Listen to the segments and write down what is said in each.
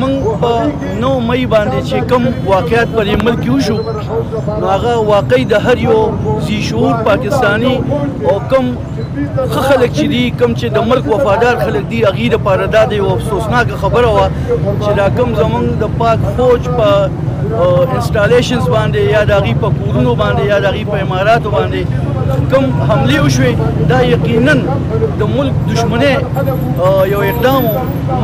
موږ په 9 مې باندې چې کوم واقعیت پر ملک یو شو نو هغه واقعي د هر یو زی شعور پاکستانی او کوم خلک چې دي کوم چې د ملک وفادار خلک دي هغه د پاره دا دی او افسوسناک خبره وا چې دا کوم زمونږ د پاک فوج په انسټالیشنز باندې یا د غي په کورونو باندې یا د په اماراتو باندې کوم حمله وشوې دا یقینا د ملک دشمنه یو اقدام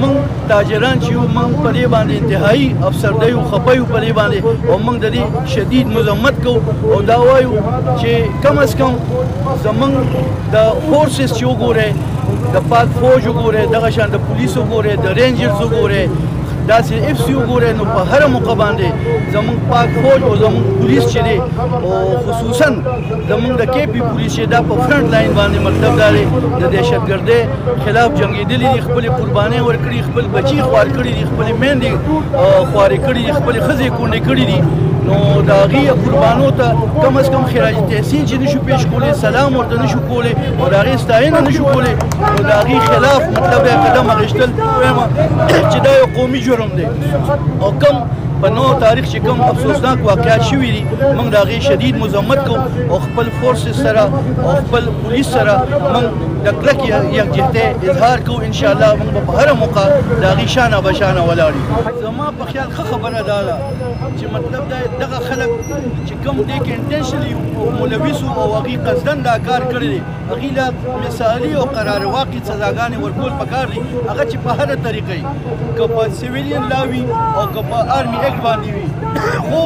موږ تاجران چې موږ په دې باندې انتهایی افسردای او خپایو په دې باندې او موږ د دې شدید مذمت کو او دا وایو چې کم از کم زمنګ د فورسز چې وګوره د پاک فوج وګوره دغه شان د پولیسو وګوره د رینجرز وګوره داسې اف سی وګورئ نو په هر موقع باندې زموږ پاک فوج او زموږ پولیس چې دی او خصوصا زموږ د کې پی پولیس چې دا په فرنټ لاین باندې مطلب دا دی د دهشتګردۍ خلاف جنګېدلي دي خپل قربانۍ ورکړي خپل بچي خوار کړي دي خپل میندې خوارې کړي دي خپل ښځې کونډې کړي دي نو دا غي قربانو ته کم از کم خراج تحسین چې نشو پیش کولې سلام ورته نشو کولې او دا غي ستاینه نشو کولې او د هغې خلاف مطلب یې قدم اخیستل وایم چې دا یو قومي جرم دی او کم په نو تاریخ چې کوم افسوسناک واقعیات شوي دي موږ د هغې شدید مذمت کوو او خپل فورسز سره او خپل پولیس سره موږ د کلک یکجهتۍ اظهار کوو انشاءالله موږ به په هره موقع د هغې شانه به شانه ولاړ یو زما په خیال ښه خبره دا ده چې مطلب دا دغه خلک چې کوم دې کې انټینشنلي ملوث وو او هغوی قصدا دا کار کړی دی هغوی له مثالي او قرار واقع سزاګانې ورکول پکار دي هغه چې په هره طریقه وي که په سیویلین لا وي او که په آرمي اکټ باندې وي خو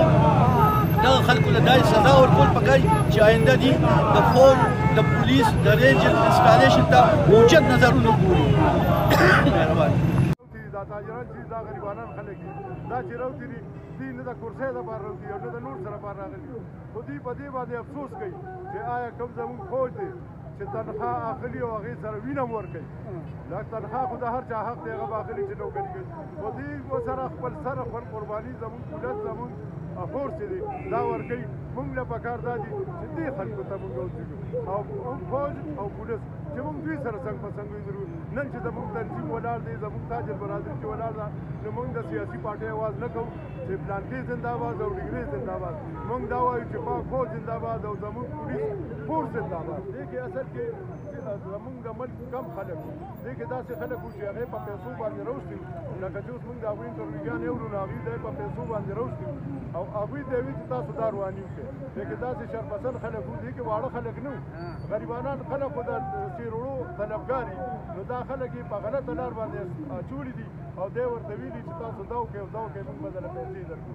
دغه خلکو له داسې سزا ورکول پکار دي چې آینده دي د فوج د پولیس د رینجر انسټالیشن ته اوچت نظرونه وګوري دا تاجران چې دا غریبانان خلک دي دا چې راوتي دي دوی نه د کرسۍ لپاره راوتي او نه د نور څه لپاره راغلي خو دوی په دې باندې افسوس کوي چې آیا کوم زموږ فوج دی چې تنخوا اخلي او هغې سره وینه هم ورکوي دا تنخوا خو د هر چا حق دی هغه به اخلي چې نوکري کوي خو دوی ورسره خپل سر خپل قرباني زموږ ولس زموږ فورس چې دی دا ورکوي موږ له پکار دا دي چې دې خلکو ته موږ وسیږو او هم فوج او پولیس چې موږ دوی سره څنګ په څنګ ویدرو نن چې زموږ تنظیم ولاړ دی زموږ تاجر برادري چې ولاړ ده نو موږ د سیاسي پارټۍ اواز نه کوو چې پلانټي زنده باد او ډیګري زنده باد موږ دا وایو چې پاک فوج زنده باد او زموږ پولیس فورس زنده باد دې کې اصل کې زمونږ د ملک کم خلک وو دې کې داسې خلک وو چې هغه په پیسو باندې راوستي لکه چې اوس موږ د هغوی انټرویوګان یو نو هغوی دی په پیسو باندې راوستي او هغوی ته وی چې تاسو دا رواني وکړئ دې کې داسې شرپسند خلک وو دې کې واړه خلک نه وو غریبانان خلک خو د تیروړو طلبګار دي نو دا خلک یې په غلطه لار باندې اچولي دي او دی ورته ویلي چې تاسو دا وکړئ او دا وکړئ موږ به درله پیسې درکړو